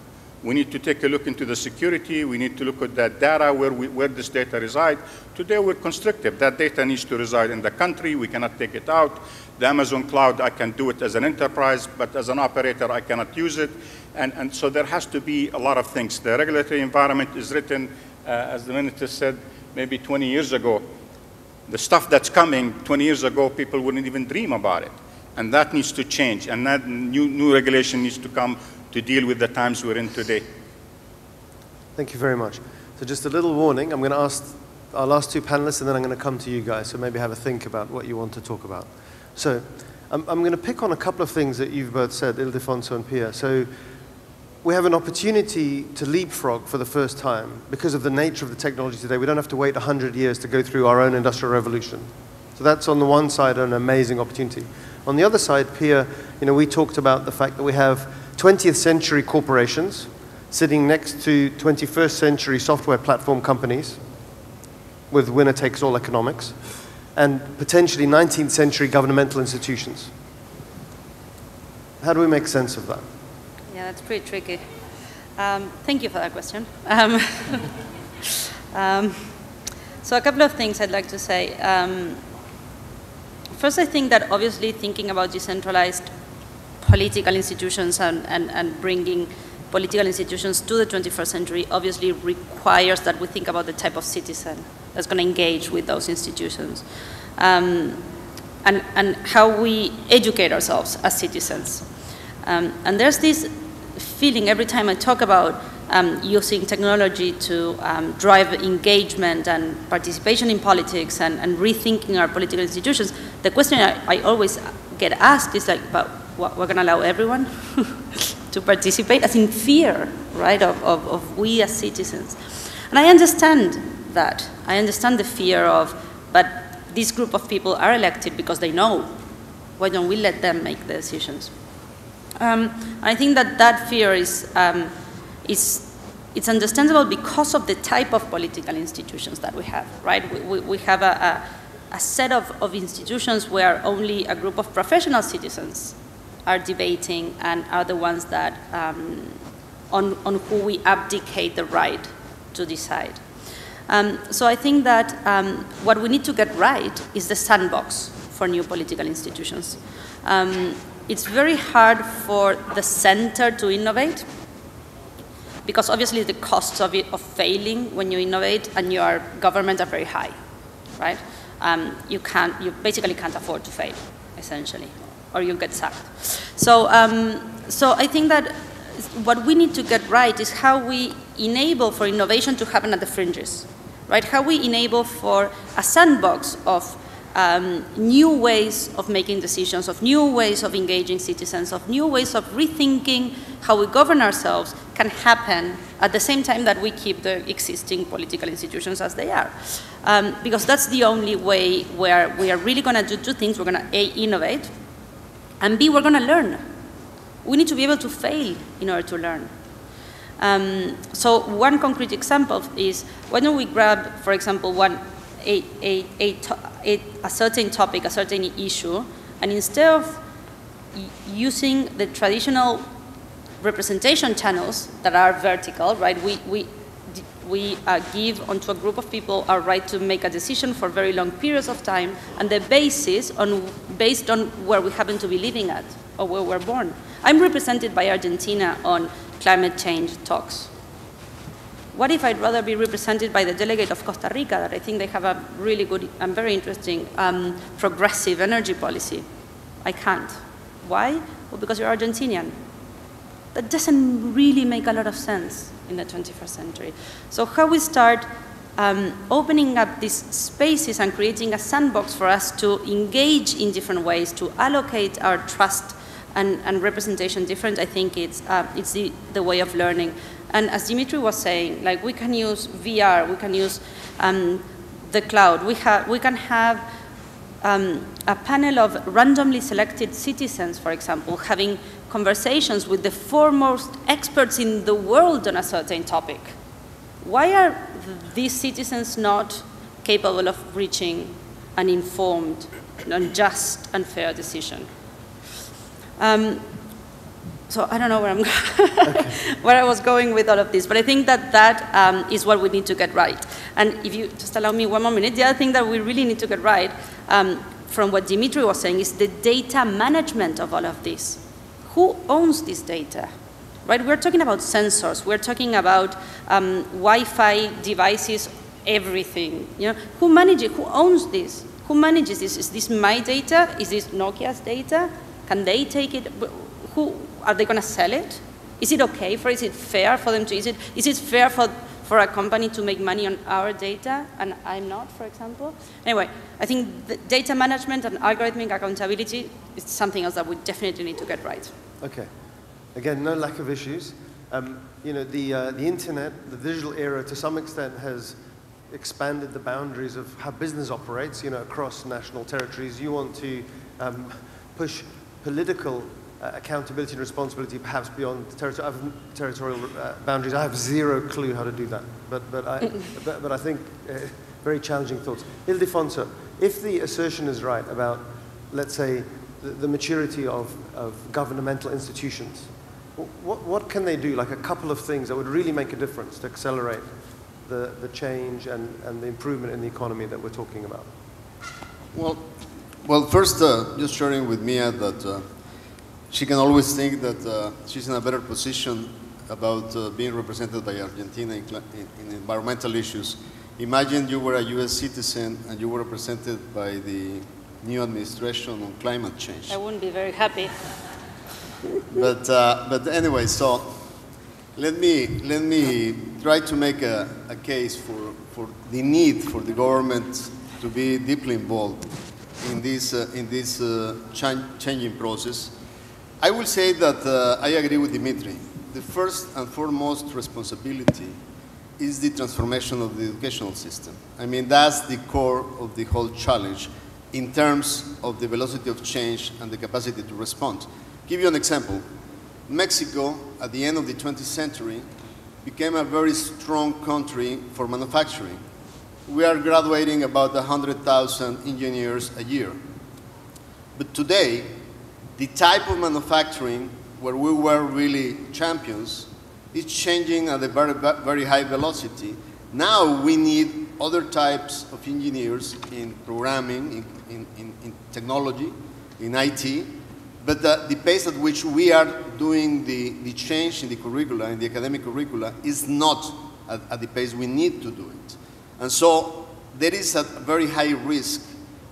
D: We need to take a look into the security. We need to look at that data, where, we, where this data resides. Today we're constrictive. That data needs to reside in the country. We cannot take it out. The Amazon cloud, I can do it as an enterprise, but as an operator, I cannot use it. And, and so there has to be a lot of things. The regulatory environment is written, uh, as the minister said, maybe 20 years ago. The stuff that's coming 20 years ago, people wouldn't even dream about it. And that needs to change. And that new, new regulation needs to come to deal with the times we're in today.
A: Thank you very much. So just a little warning, I'm going to ask our last two panelists and then I'm going to come to you guys, so maybe have a think about what you want to talk about. So I'm, I'm going to pick on a couple of things that you've both said, Ildefonso and Pia. So we have an opportunity to leapfrog for the first time because of the nature of the technology today. We don't have to wait 100 years to go through our own industrial revolution. So that's on the one side an amazing opportunity. On the other side, Pia, you know, we talked about the fact that we have 20th century corporations sitting next to 21st century software platform companies with winner takes all economics and potentially 19th century governmental institutions. How do we make sense of that?
E: Yeah, that's pretty tricky. Um, thank you for that question. Um, um, so a couple of things I'd like to say. Um, first, I think that obviously thinking about decentralized political institutions and, and, and bringing political institutions to the 21st century obviously requires that we think about the type of citizen that's going to engage with those institutions. Um, and, and how we educate ourselves as citizens. Um, and there's this feeling every time I talk about um, using technology to um, drive engagement and participation in politics and, and, rethinking our political institutions, the question I, I always get asked is like, but we're going to allow everyone to participate, as in fear, right, of, of, of we as citizens. And I understand that. I understand the fear of, but this group of people are elected because they know. Why don't we let them make the decisions? Um, I think that that fear is, um, is it's understandable because of the type of political institutions that we have, right? We, we, we have a, a, a, set of, of institutions where only a group of professional citizens are debating and are the ones that, um, on, on who we abdicate the right to decide. Um, so I think that um, what we need to get right is the sandbox for new political institutions. Um, it's very hard for the center to innovate because obviously the costs of, it, of failing when you innovate and your government are very high, right? Um, you can't, you basically can't afford to fail, essentially, or you'll get sacked. So, um, so I think that what we need to get right is how we enable for innovation to happen at the fringes, right? How we enable for a sandbox of um, new ways of making decisions, of new ways of engaging citizens, of new ways of rethinking how we govern ourselves can happen at the same time that we keep the existing political institutions as they are. Um, because that's the only way where we are really going to do two things. We're going to innovate, and B, we're going to learn. We need to be able to fail in order to learn. Um, so one concrete example is, why don't we grab, for example, one a, a, a, a, a certain topic, a certain issue, and instead of using the traditional representation channels that are vertical, right, we, we, we uh, give onto a group of people our right to make a decision for very long periods of time, and the basis on, based on where we happen to be living at or where we're born. I'm represented by Argentina on climate change talks. What if I'd rather be represented by the delegate of Costa Rica, that I think they have a really good and very interesting um, progressive energy policy? I can't. Why? Well, because you're Argentinian. That doesn't really make a lot of sense in the 21st century. So how we start um, opening up these spaces and creating a sandbox for us to engage in different ways, to allocate our trust and, and representation different, I think it's, uh, it's the, the way of learning. And as Dimitri was saying, like we can use VR, we can use um, the cloud, we, have, we can have um, a panel of randomly selected citizens, for example, having conversations with the foremost experts in the world on a certain topic. Why are these citizens not capable of reaching an informed and just and fair decision? Um, so I don't know where I'm okay. where I was going with all of this, but I think that that um, is what we need to get right. And if you just allow me one more minute, the other thing that we really need to get right, um, from what Dimitri was saying, is the data management of all of this. Who owns this data? Right? We're talking about sensors. We're talking about um, Wi-Fi devices, everything. You know, who manages? Who owns this? Who manages this? Is this my data? Is this Nokia's data? Can they take it? Who are they going to sell it? Is it okay for? Is it fair for them to use it? Is it fair for for a company to make money on our data and I'm not, for example? Anyway, I think the data management and algorithmic accountability is something else that we definitely need to get right.
A: Okay. Again, no lack of issues. Um, you know, the, uh, the internet, the digital era, to some extent has expanded the boundaries of how business operates, you know, across national territories. You want to um, push political uh, accountability and responsibility perhaps beyond territorial, territorial uh, boundaries. I have zero clue how to do that, but, but, I, but, but I think uh, very challenging thoughts. Ildefonso, if the assertion is right about, let's say, the, the maturity of, of governmental institutions, what, what can they do, like a couple of things that would really make a difference to accelerate the, the change and, and the improvement in the economy that we're talking about?
F: Well, well first, uh, just sharing with Pia that uh, she can always think that uh, she's in a better position about uh, being represented by Argentina in, in, in, environmental issues. Imagine you were a U.S. citizen and you were represented by the new administration on climate change.
E: I wouldn't be very happy.
F: But, uh, but anyway, so let me, let me try to make a, a case for, for the need for the government to be deeply involved in this, uh, in this uh, chan- changing process. I will say that uh, I agree with Dimitri. The first and foremost responsibility is the transformation of the educational system. I mean, that's the core of the whole challenge in terms of the velocity of change and the capacity to respond. Give you an example. Mexico, at the end of the 20th century, became a very strong country for manufacturing. We are graduating about 100,000 engineers a year. But today, the type of manufacturing where we were really champions is changing at a very, very high velocity. Now we need other types of engineers in programming, in, in, in, technology, in IT, but the, the, pace at which we are doing the, the change in the curricula, in the academic curricula, is not at, at the pace we need to do it. And so there is a very high risk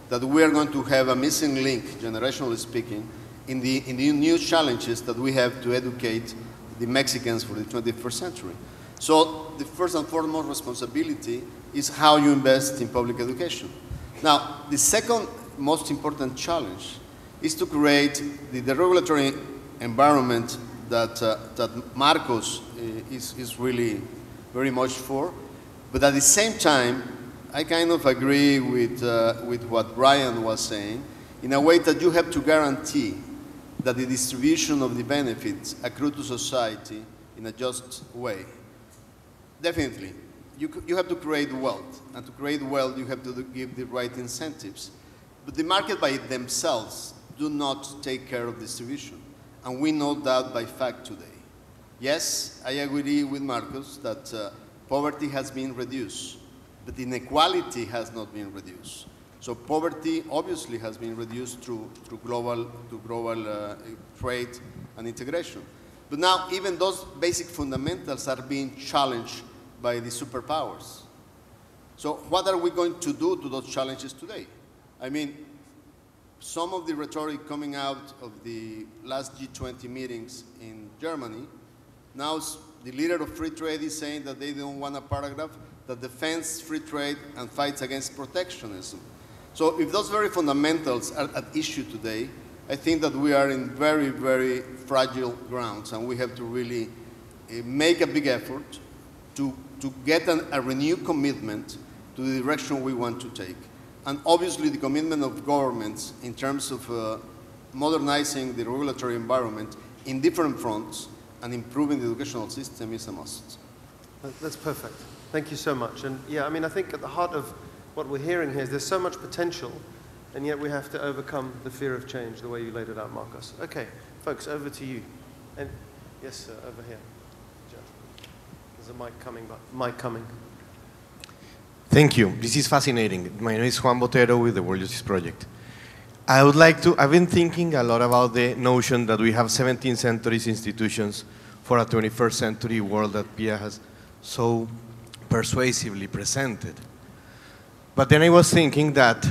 F: that we are going to have a missing link, generationally speaking, in the, in the new challenges that we have to educate the Mexicans for the 21st century. So the first and foremost responsibility is how you invest in public education. Now, the second most important challenge is to create the, the regulatory environment that, uh, that Marcos uh, is, is really very much for. But at the same time, I kind of agree with, uh, with what Brian was saying in a way that you have to guarantee that the distribution of the benefits accrue to society in a just way. Definitely, you, you have to create wealth, and to create wealth, you have to give the right incentives. But the market by themselves do not take care of distribution, and we know that by fact today. Yes, I agree with Marcos that uh, poverty has been reduced, but inequality has not been reduced. So poverty obviously has been reduced through, through global, through global uh, trade and integration. But now even those basic fundamentals are being challenged by the superpowers. So what are we going to do to those challenges today? I mean, some of the rhetoric coming out of the last G20 meetings in Germany, now the leader of free trade is saying that they don't want a paragraph that defends free trade and fights against protectionism. So if those very fundamentals are at issue today, I think that we are in very, very fragile grounds and we have to really uh, make a big effort to, to get an, a renewed commitment to the direction we want to take. And obviously the commitment of governments in terms of uh, modernizing the regulatory environment in different fronts and improving the educational system is a must.
A: That's perfect. Thank you so much. And yeah, I mean, I think at the heart of what we're hearing here is there's so much potential, and yet we have to overcome the fear of change, the way you laid it out, Marcos. Okay, folks, over to you. And yes, sir, over here. There's a mic coming, but mic coming.
G: Thank you. This is fascinating. My name is Juan Botero with the World Justice Project. I would like to, I've been thinking a lot about the notion that we have 17th century institutions for a 21st century world that Pia has so persuasively presented. But then I was thinking that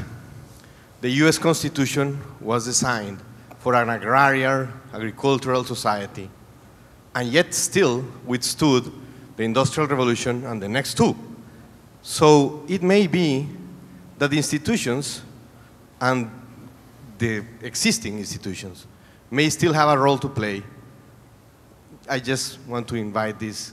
G: the US Constitution was designed for an agrarian, agricultural society, and yet still withstood the Industrial Revolution and the next two. So it may be that institutions and the existing institutions may still have a role to play. I just want to invite this,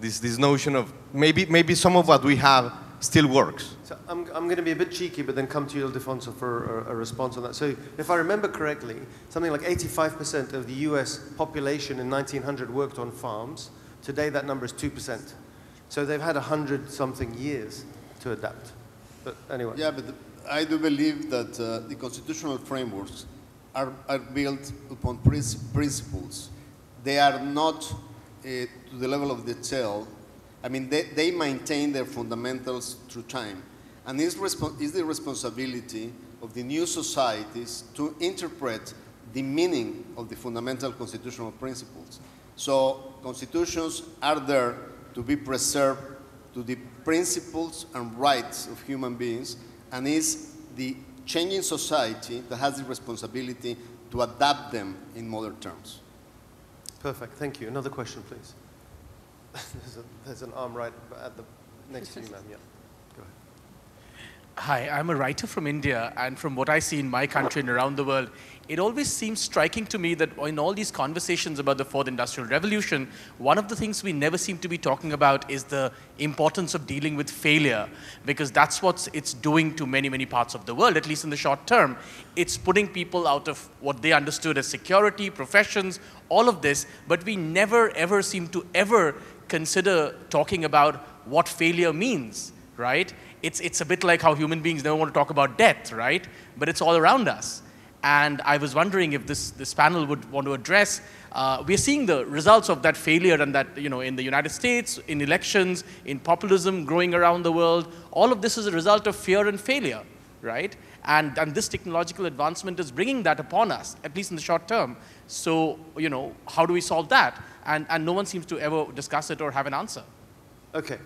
G: this, this notion of maybe, maybe some of what we have still works.
A: So I'm, I'm going to be a bit cheeky, but then come to you, Ildefonso, for a, a, response on that. So if I remember correctly, something like 85% of the US population in 1900 worked on farms. Today that number is 2%. So they've had 100 something years to adapt. But anyway.
F: Yeah, but the, I do believe that uh, the constitutional frameworks are, are built upon principles. They are not uh, to the level of detail I mean, they, they maintain their fundamentals through time. And it's, it's the responsibility of the new societies to interpret the meaning of the fundamental constitutional principles. So constitutions are there to be preserved to the principles and rights of human beings, and is the changing society that has the responsibility to adapt them in modern terms.
A: Perfect. Thank you. Another question, please. There's, a, there's an arm right at the next to you, ma'am. Yeah. Go ahead.
H: Hi, I'm a writer from India, and from what I see in my country and around the world, it always seems striking to me that in all these conversations about the fourth industrial revolution, one of the things we never seem to be talking about is the importance of dealing with failure, because that's what it's doing to many, many parts of the world, at least in the short term. It's putting people out of what they understood as security, professions, all of this, but we never, ever seem to ever consider talking about what failure means, right? It's, it's a bit like how human beings never want to talk about death, right? But it's all around us. And I was wondering if this, this panel would want to address, uh, we're seeing the results of that failure and that, you know, in the United States, in elections, in populism growing around the world. All of this is a result of fear and failure, right? And, and this technological advancement is bringing that upon us, at least in the short term. So, you know, how do we solve that? And, and no one seems to ever discuss it or have an answer.
A: Okay.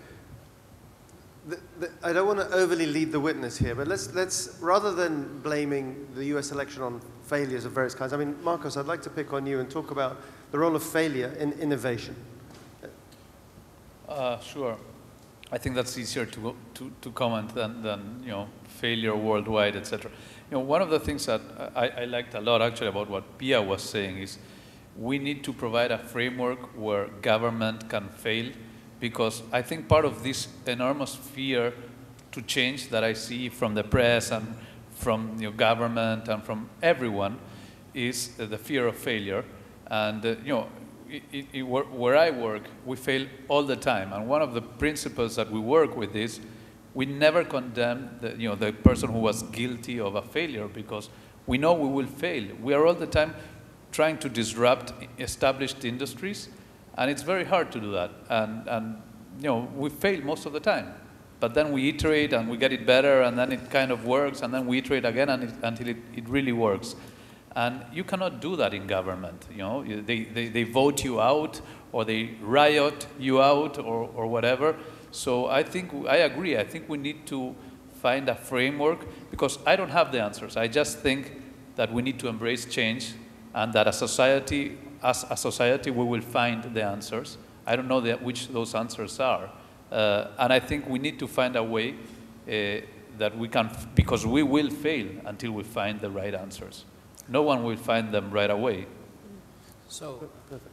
A: The, the, I don't want to overly lead the witness here, but let's, let's, rather than blaming the US election on failures of various kinds, I mean, Marcos, I'd like to pick on you and talk about the role of failure in innovation.
C: Uh, sure. I think that's easier to, to, to comment than, than, you know, failure worldwide, etc. You know, one of the things that I, I liked a lot actually about what Pia was saying is we need to provide a framework where government can fail because I think part of this enormous fear to change that I see from the press and from you know, government and from everyone is the fear of failure. And uh, you know, it, it, where I work, we fail all the time. And one of the principles that we work with is we never condemn the, you know, the person who was guilty of a failure because we know we will fail. We are all the time trying to disrupt established industries and it's very hard to do that. And, and you know, we fail most of the time. But then we iterate and we get it better and then it kind of works and then we iterate again and it, until it, it really works. And you cannot do that in government. You know, they, they, they vote you out or they riot you out or, or whatever. So I think, I agree. I think we need to find a framework because I don't have the answers. I just think that we need to embrace change and that a society as a society, we will find the answers. I don't know which those answers are. Uh, and I think we need to find a way uh, that we can, because we will fail until we find the right answers. No one will find them right away.
B: So,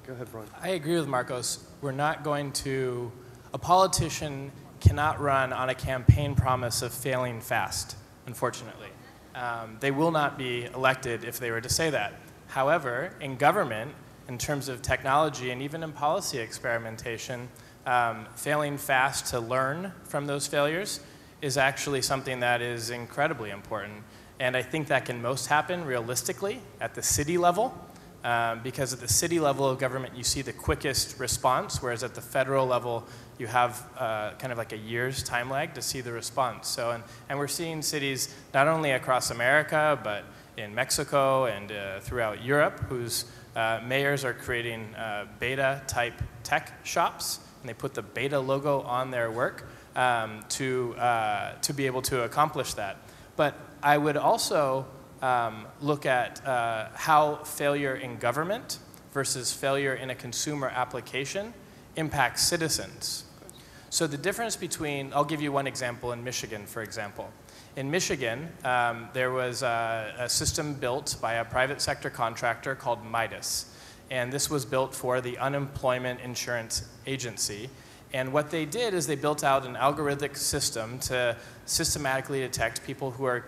A: go ahead, Brian.
B: I agree with Marcos. We're not going to, a politician cannot run on a campaign promise of failing fast, unfortunately. Um, they will not be elected if they were to say that. However, in government, in terms of technology and even in policy experimentation, um, failing fast to learn from those failures is actually something that is incredibly important. And I think that can most happen realistically at the city level, um, because at the city level of government, you see the quickest response, whereas at the federal level, you have uh, kind of like a year's time lag to see the response. So, and, and we're seeing cities not only across America, but in Mexico and uh, throughout Europe, whose uh, mayors are creating uh, beta type tech shops, and they put the beta logo on their work um, to, uh, to be able to accomplish that. But I would also um, look at uh, how failure in government versus failure in a consumer application impacts citizens. So the difference between, I'll give you one example in Michigan, for example. In Michigan, um, there was a, a, system built by a private sector contractor called Midas. And this was built for the Unemployment Insurance Agency. And what they did is they built out an algorithmic system to systematically detect people who are,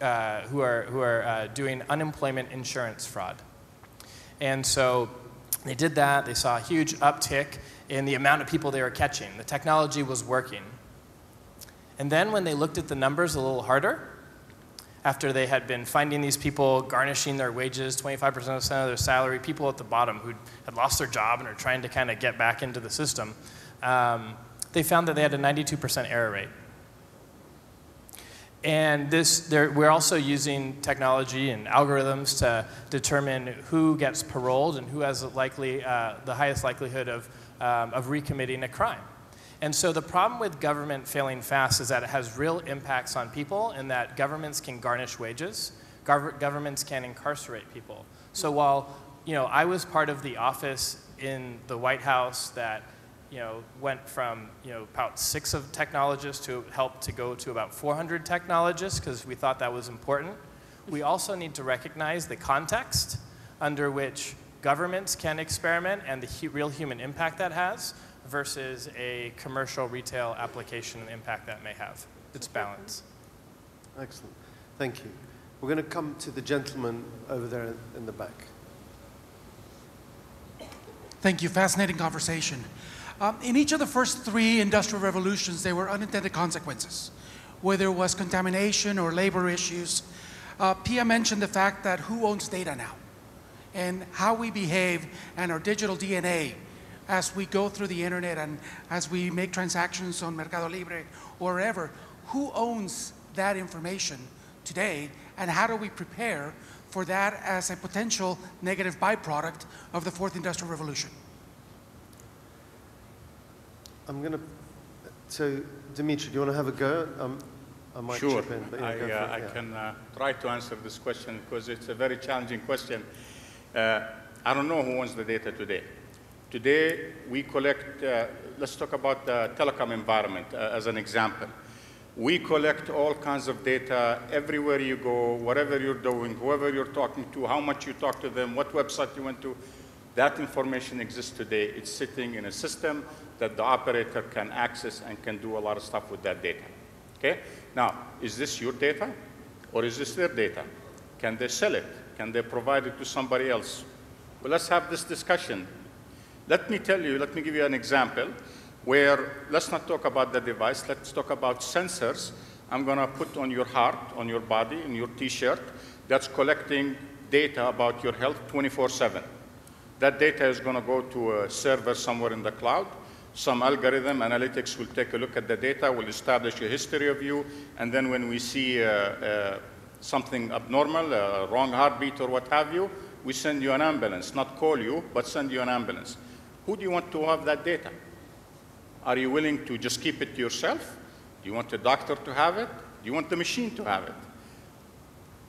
B: uh, who are, who are uh, doing unemployment insurance fraud. And so they did that. They saw a huge uptick in the amount of people they were catching. The technology was working. And then when they looked at the numbers a little harder, after they had been finding these people garnishing their wages, 25% of their salary, people at the bottom who had lost their job and are trying to kind of get back into the system, um, they found that they had a 92% error rate. And this, we're also using technology and algorithms to determine who gets paroled and who has likely, uh, the highest likelihood of, um, of recommitting a crime. And so the problem with government failing fast is that it has real impacts on people and that governments can garnish wages, Gov governments can incarcerate people. So while you know, I was part of the office in the White House that you know, went from you know, about six of technologists to help to go to about 400 technologists because we thought that was important. We also need to recognize the context under which governments can experiment and the real human impact that has versus a commercial retail application and impact that may have. It's balance.
A: Excellent. Thank you. We're going to come to the gentleman over there in the back.
I: Thank you. Fascinating conversation. Um, in each of the first three industrial revolutions, there were unintended consequences, whether it was contamination or labor issues. Uh, Pia mentioned the fact that who owns data now and how we behave and our digital DNA as we go through the internet and as we make transactions on Mercado Libre or wherever, who owns that information today and how do we prepare for that as a potential negative byproduct of the fourth industrial revolution?
A: I'm going to, so Dimitri, do you want to have a go? Um, I might
D: sure.
A: chip in. But yeah,
D: I,
A: go
D: uh,
A: for it,
D: I
A: yeah.
D: can uh, try to answer this question because it's a very challenging question. Uh, I don't know who owns the data today. Today, we collect, uh, let's talk about the telecom environment uh, as an example. We collect all kinds of data everywhere you go, whatever you're doing, whoever you're talking to, how much you talk to them, what website you went to. That information exists today. It's sitting in a system that the operator can access and can do a lot of stuff with that data. Okay? Now, is this your data or is this their data? Can they sell it? Can they provide it to somebody else? Well, let's have this discussion. Let me tell you, let me give you an example where let's not talk about the device, let's talk about sensors. I'm going to put on your heart, on your body, in your t-shirt that's collecting data about your health 24-7. That data is going to go to a server somewhere in the cloud. Some algorithm analytics will take a look at the data, will establish a history of you, and then when we see uh, uh, something abnormal, a wrong heartbeat or what have you, we send you an ambulance, not call you, but send you an ambulance. Who do you want to have that data? Are you willing to just keep it to yourself? Do you want the doctor to have it? Do you want the machine to have it?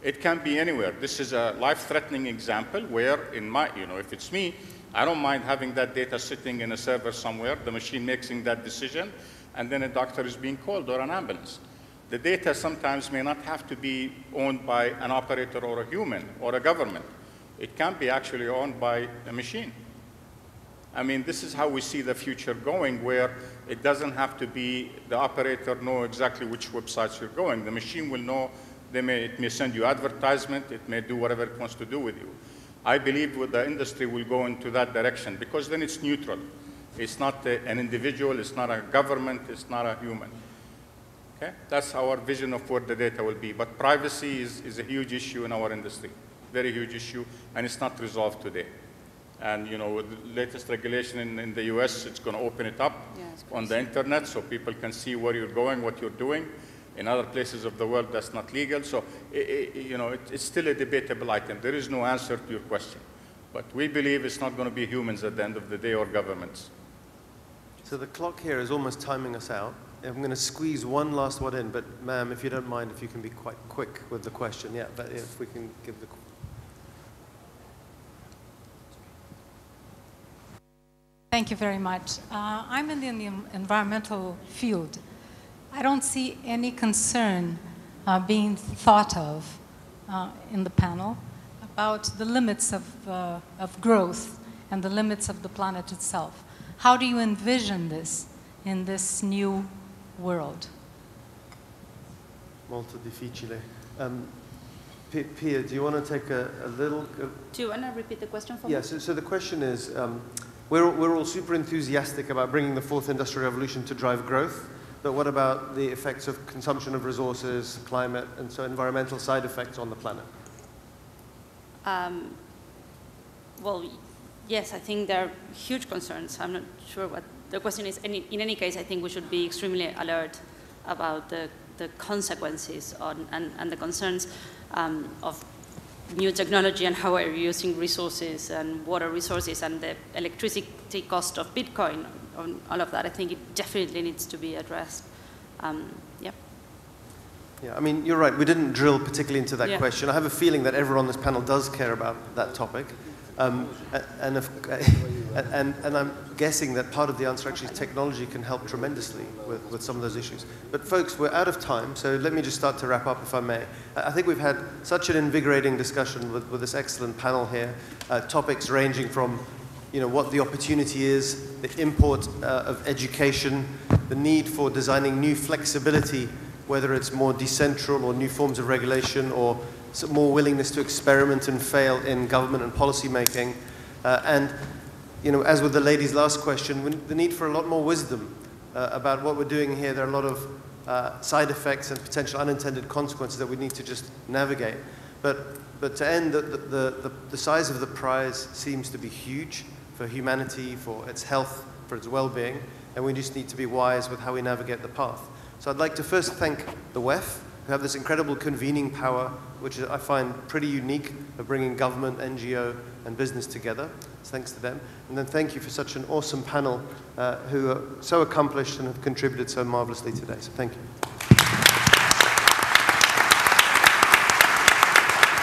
D: It can be anywhere. This is a life-threatening example where, in my, you know, if it's me, I don't mind having that data sitting in a server somewhere, the machine making that decision, and then a doctor is being called or an ambulance. The data sometimes may not have to be owned by an operator or a human or a government. It can be actually owned by a machine. I mean, this is how we see the future going, where it doesn't have to be the operator know exactly which websites you're going. The machine will know, they may, it may send you advertisement, it may do whatever it wants to do with you. I believe the industry will go into that direction because then it's neutral. It's not a, an individual, it's not a government, it's not a human. Okay? That's our vision of where the data will be. But privacy is, is a huge issue in our industry, very huge issue, and it's not resolved today. And you know, with the latest regulation in, in the US, it's going to open it up
E: Yeah,
D: on the internet so people can see where you're going, what you're doing. In other places of the world, that's not legal. So, i i you know, it, it's still a debatable item. There is no answer to your question. But we believe it's not going to be humans at the end of the day or governments.
A: So the clock here is almost timing us out. I'm going to squeeze one last one in, but ma'am, if you don't mind, if you can be quite quick with the question. Yeah, but if we can give the...
J: Thank you very much. Uh, I'm in the, environmental field. I don't see any concern uh, being thought of uh, in the panel about the limits of, uh, of growth and the limits of the planet itself. How do you envision this in this new world?
A: Molto difficile. Um, Pia, do you want to take a, a little... uh,
E: Do you want to repeat the question for
A: Yeah,
E: me?
A: so, so the question is, um, we're, we're all super enthusiastic about bringing the fourth industrial revolution to drive growth, but what about the effects of consumption of resources, climate, and so environmental side effects on the planet?
E: Um, well, yes, I think there are huge concerns. I'm not sure what the question is. Any, in any case, I think we should be extremely alert about the, the consequences on, and, and the concerns um, of new technology and how we're using resources and water resources and the electricity cost of Bitcoin, on all of that, I think it definitely needs to be addressed. Um, yeah.
A: Yeah, I mean, you're right. We didn't drill particularly into that
E: Yeah.
A: question. I have a feeling that everyone on this panel does care about that topic. Um, and, if, and, and I'm guessing that part of the answer actually is technology can help tremendously with, with some of those issues. But folks, we're out of time, so let me just start to wrap up if I may. I think we've had such an invigorating discussion with, with this excellent panel here, uh, topics ranging from you know, what the opportunity is, the import uh, of education, the need for designing new flexibility, whether it's more decentral or new forms of regulation or more willingness to experiment and fail in government and policy making. Uh, and, you know, as with the lady's last question, we- the need for a lot more wisdom uh, about what we're doing here. There are a lot of uh, side effects and potential unintended consequences that we need to just navigate. But, but to end, the, the, the, the size of the prize seems to be huge for humanity, for its health, for its well-being, and we just need to be wise with how we navigate the path. So I'd like to first thank the WEF, who have this incredible convening power, which I find pretty unique of bringing government, NGO, and business together. So thanks to them. And then thank you for such an awesome panel uh, who are so accomplished and have contributed so marvelously today. So thank you.